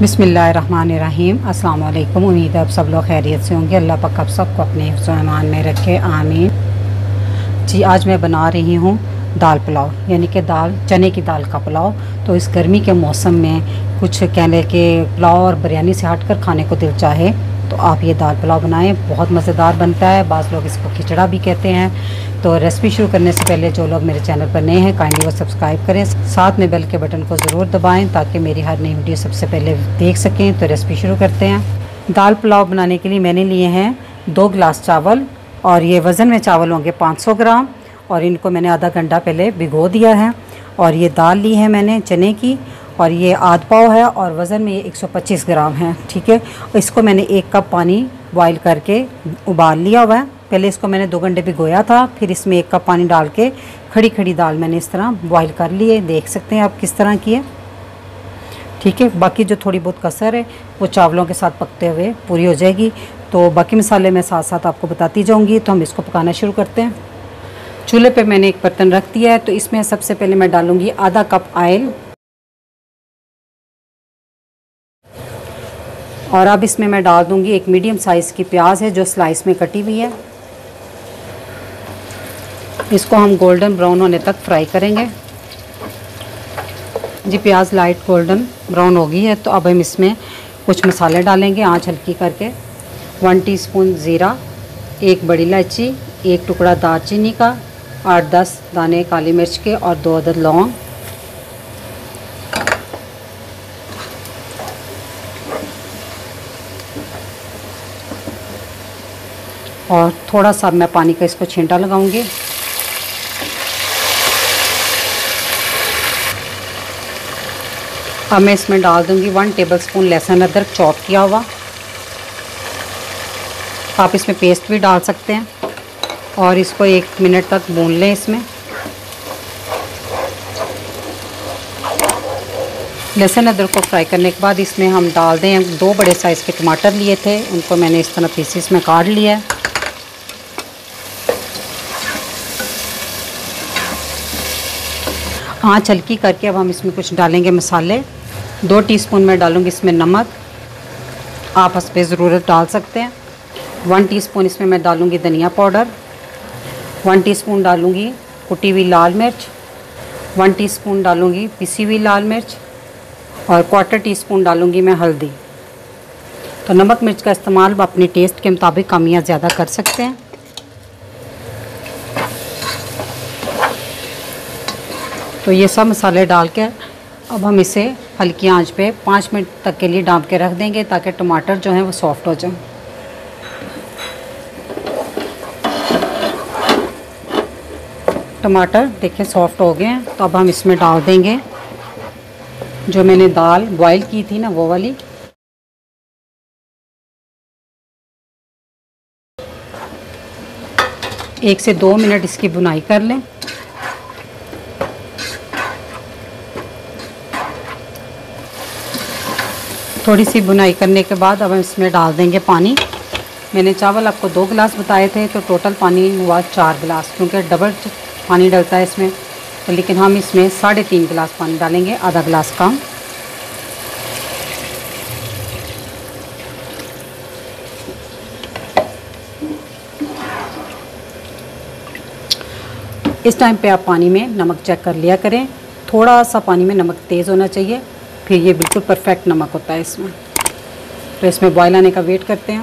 बिसमीम अल्लाम उम्मीद है आप सब लोग खैरियत से होंगे। अल्लाह पाक आप सबको अपने सामान में रखे। आमीन। जी, आज मैं बना रही हूँ दाल पुलाव, यानी कि दाल, चने की दाल का पुलाव। तो इस गर्मी के मौसम में कुछ कहने के पुलाव और बिरयानी से हट कर खाने को दिल चाहे। तो आप ये दाल पुलाव बनाएँ, बहुत मज़ेदार बनता है। बाज़ लोग इसको खिचड़ा भी कहते हैं। तो रेसिपी शुरू करने से पहले जो लोग मेरे चैनल पर नए हैं, काइंडली वो सब्सक्राइब करें। साथ में बेल के बटन को ज़रूर दबाएँ ताकि मेरी हर नई वीडियो सबसे पहले देख सकें। तो रेसिपी शुरू करते हैं। दाल पुलाव बनाने के लिए मैंने लिए हैं दो गिलास चावल और ये वज़न में चावल होंगे पाँच सौ ग्राम और इनको मैंने आधा घंटा पहले भिगो दिया है और ये दाल ली है मैंने चने की। और ये आध पाव है और वज़न में ये 125 ग्राम है, ठीक है? इसको मैंने एक कप पानी बॉईल करके उबाल लिया हुआ है। पहले इसको मैंने दो घंटे भिगोया था, फिर इसमें एक कप पानी डाल के खड़ी खड़ी दाल मैंने इस तरह बॉईल कर ली है। देख सकते हैं आप किस तरह की है। ठीक है, बाकी जो थोड़ी बहुत कसर है, वो चावलों के साथ पकते हुए पूरी हो जाएगी। तो बाकी मसाले मैं साथ साथ आपको बताती जाऊँगी तो हम इसको पकाना शुरू करते हैं। चूल्हे पे मैंने एक बर्तन रख दिया है तो इसमें सबसे पहले मैं डालूँगी आधा कप आयल और अब इसमें मैं डाल दूँगी एक मीडियम साइज़ की प्याज है जो स्लाइस में कटी हुई है। इसको हम गोल्डन ब्राउन होने तक फ्राई करेंगे। जी, प्याज लाइट गोल्डन ब्राउन हो गई है तो अब हम इसमें कुछ मसाले डालेंगे आँच हल्की करके। वन टीस्पून ज़ीरा, एक बड़ी इलायची, एक टुकड़ा दालचीनी का, आठ दस दाने काली मिर्च के और दो अदद लौंग। और थोड़ा सा मैं पानी का इसको छींटा लगाऊँगी। अब मैं इसमें डाल दूँगी वन टेबलस्पून लहसुन अदरक चॉप किया हुआ। आप इसमें पेस्ट भी डाल सकते हैं और इसको एक मिनट तक भून लें इसमें। लहसुन अदरक को फ्राई करने के बाद इसमें हम डाल दें दो बड़े साइज़ के टमाटर लिए थे, उनको मैंने इस तरह पीसीस में काट लिया है आँच हल्की करके अब हम इसमें कुछ डालेंगे मसाले। दो टीस्पून में डालूँगी इसमें नमक। आप हंस पे ज़रूरत डाल सकते हैं। वन टीस्पून इसमें मैं डालूँगी धनिया पाउडर। वन टीस्पून डालूँगी कुटी हुई लाल मिर्च। वन टीस्पून डालूँगी पिसी हुई लाल मिर्च। और क्वार्टर टी स्पून डालूँगी मैं हल्दी। तो नमक मिर्च का इस्तेमाल अपने टेस्ट के मुताबिक कम या ज़्यादा कर सकते हैं। तो ये सब मसाले डाल के अब हम इसे हल्की आँच पे पाँच मिनट तक के लिए डाल के रख देंगे ताकि टमाटर जो हैं वो सॉफ्ट हो जाए। टमाटर देखें सॉफ्ट हो गए हैं तो अब हम इसमें डाल देंगे जो मैंने दाल बॉईल की थी ना वो वाली। एक से दो मिनट इसकी बुनाई कर लें। थोड़ी सी बुनाई करने के बाद अब हम इसमें डाल देंगे पानी। मैंने चावल आपको दो गिलास बताए थे तो टोटल पानी हुआ चार गिलास, क्योंकि डबल पानी डलता है इसमें। तो लेकिन हम इसमें साढ़े तीन गिलास पानी डालेंगे, आधा गिलास कम। इस टाइम पे आप पानी में नमक चेक कर लिया करें। थोड़ा सा पानी में नमक तेज़ होना चाहिए। फिर ये बिल्कुल परफेक्ट नमक होता है इसमें। तो इसमें बॉयल आने का वेट करते हैं।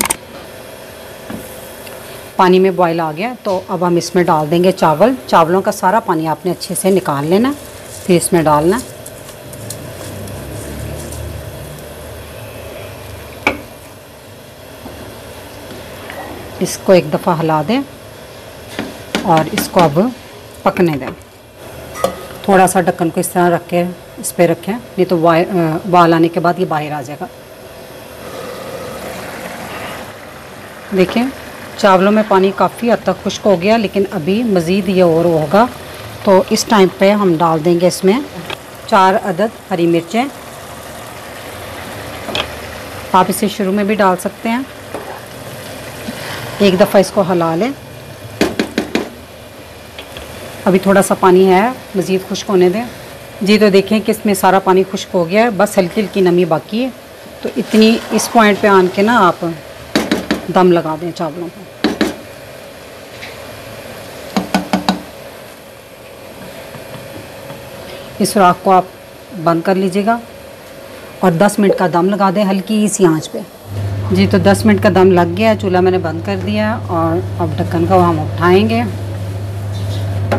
पानी में बॉयल आ गया तो अब हम इसमें डाल देंगे चावल। चावलों का सारा पानी आपने अच्छे से निकाल लेना फिर इसमें डालना इसको एक दफ़ा हिला दें और इसको अब पकने दें। थोड़ा सा ढक्कन को इस तरह रख के इस पर रखें, नहीं तो बाल आने के बाद ये बाहर आ जाएगा। देखें चावलों में पानी काफ़ी हद तक खुश्क हो गया, लेकिन अभी मज़ीद ये और होगा। तो इस टाइम पे हम डाल देंगे इसमें चार अदद हरी मिर्चें। आप इसे शुरू में भी डाल सकते हैं। एक दफ़ा इसको हला लें। अभी थोड़ा सा पानी है, मज़ीद खुश्क होने दें। जी तो देखें कि इसमें सारा पानी खुश्क हो गया है, बस हल्की हल्की नमी बाकी है। तो इतनी इस पॉइंट पे आन के ना आप दम लगा दें चावलों को। इस सुराख को आप बंद कर लीजिएगा और 10 मिनट का दम लगा दें हल्की सी आँच पे। जी तो 10 मिनट का दम लग गया चूल्हा मैंने बंद कर दिया और अब ढक्कन को हम उठाएँगे।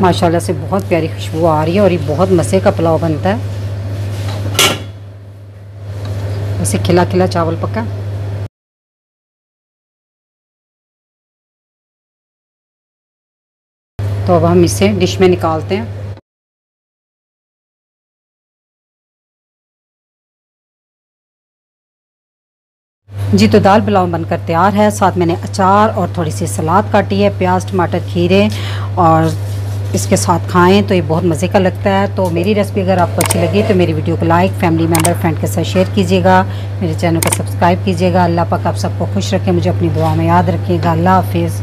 माशाल्लाह से बहुत प्यारी खुशबू आ रही है और ये बहुत मज़े का पुलाव बनता है। वैसे खिला खिला चावल पका। तो अब हम इसे डिश में निकालते हैं। जी तो दाल पुलाव बनकर तैयार है। साथ मैंने अचार और थोड़ी सी सलाद काटी है, प्याज, टमाटर, खीरे और इसके साथ खाएँ तो ये बहुत मज़े का लगता है। तो मेरी रेसिपी अगर आपको अच्छी लगी तो मेरी वीडियो को लाइक फैमिली मेंबर फ्रेंड के साथ शेयर कीजिएगा। मेरे चैनल को सब्सक्राइब कीजिएगा। अल्लाह पाक आप सबको खुश रखें, मुझे अपनी दुआ में याद रखिएगा। अल्लाह हाफिज़।